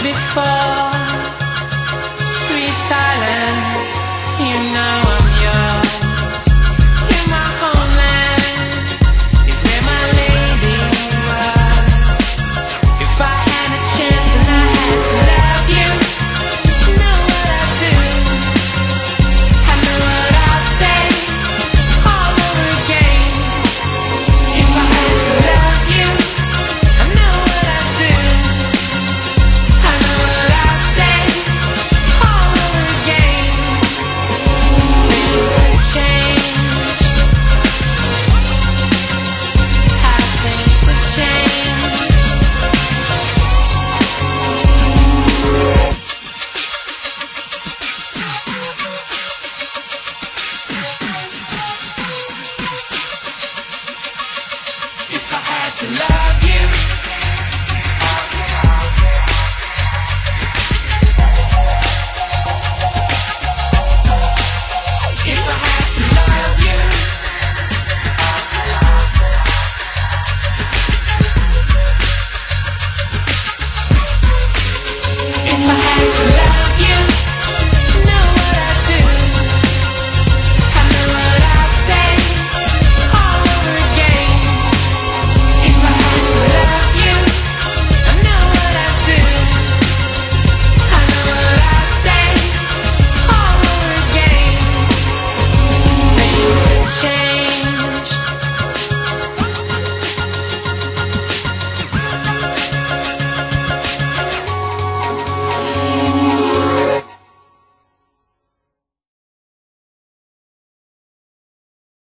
before to life.